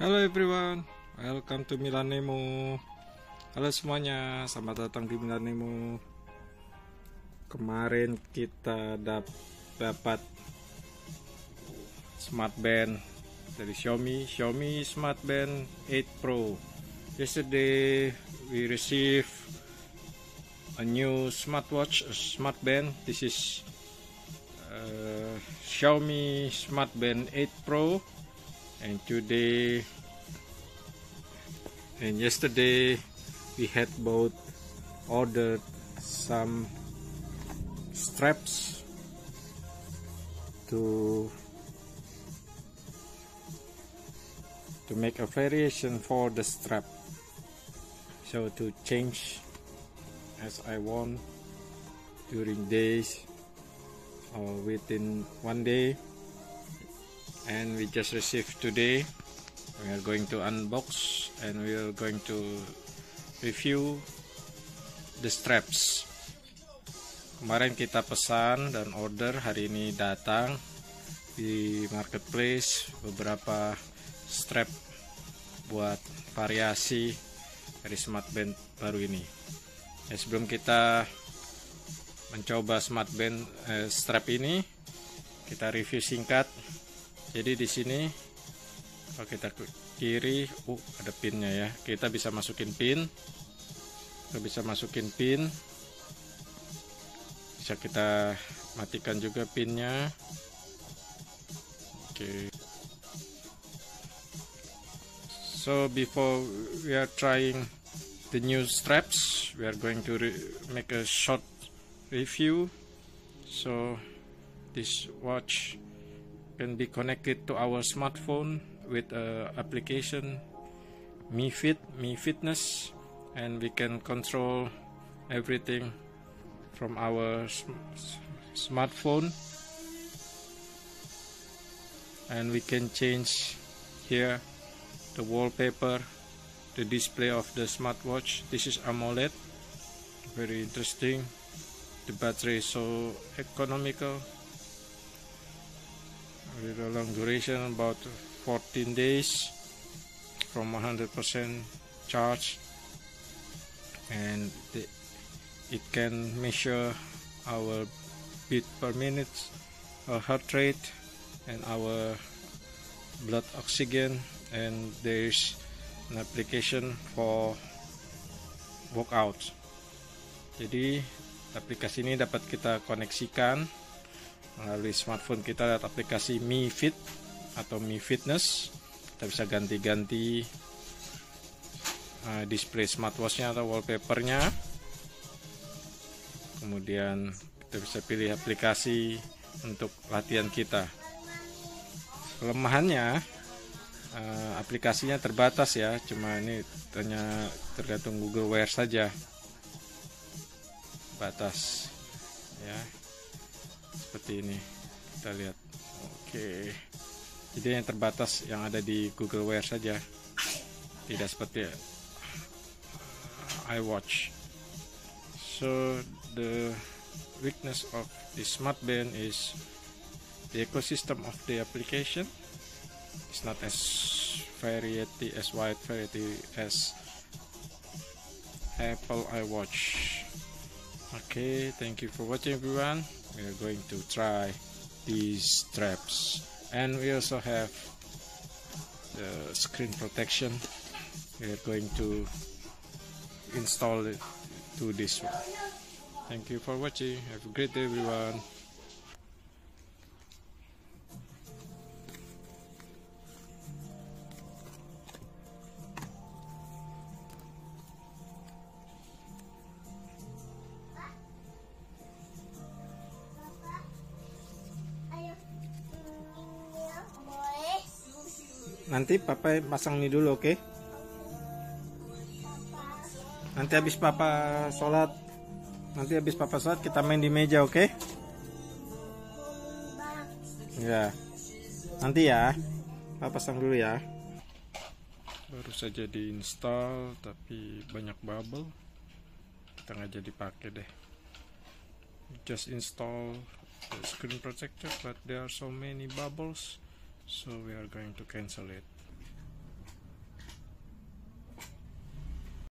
Halo everyone, welcome to Milan Nemo. Halo semuanya, selamat datang di Milan Nemo. Kemarin kita dap dapat smart band dari Xiaomi, Xiaomi Smart Band 8 Pro. Yesterday we received a new smartwatch, a smart band. This is uh, Xiaomi Smart Band 8 Pro and today and yesterday we had both ordered some straps to to make a variation for the strap. So to change as I want during days or within one day and we just received today. We are going to unbox and we are going to review the straps. Kemarin kita pesan dan order hari ini datang di marketplace beberapa strap buat variasi dari smart band baru ini. Ya, sebelum kita mencoba smart band eh, strap ini kita review singkat jadi di sini kalau kita ke kiri uh ada pinnya ya. Kita bisa masukin pin. Kita bisa masukin pin. Bisa kita matikan juga pinnya. Oke. Okay. so before we are trying the new straps we are going to make a short review. So this watch can be connected to our smartphone with a application Mi Fit, Mi Fitness, and we can control everything from our sm smartphone. And we can change here the wallpaper, the display of the smartwatch. This is AMOLED, very interesting. The battery is so economical with a long duration about 14 days from 100% charge. And it can measure our beat per minute our heart rate and our blood oxygen. And there's an application for workout. Jadi aplikasi ini dapat kita koneksikan melalui smartphone kita lihat aplikasi Mi Fit atau Mi Fitness kita bisa ganti-ganti uh, display smartwatchnya atau wallpapernya. Kemudian kita bisa pilih aplikasi untuk latihan kita. Kelemahannya uh, aplikasinya terbatas ya cuma ini hanya tergantung Google Wear saja. Batas ya seperti ini. Kita lihat. Oke. Jadi yang terbatas yang ada di Google Wear saja. Tidak seperti iWatch so the weakness of the smart band is the ecosystem of the application. It's not as variety as wide variety as Apple iWatch okay thank you for watching everyone. We are going to try these straps and we also have the screen protection. We are going to install it to this one. Thank you for watching. Have a great day everyone Nanti papa pasang ini dulu, oke? Okay? Nanti habis papa sholat, nanti habis papa sholat kita main di meja, oke? Okay? Ya. Nanti ya. Papa pasang dulu ya. Baru saja diinstal tapi banyak bubble. Kita nggak jadi pakai deh. Just install the screen protector but there are so many bubbles so we are going to cancel it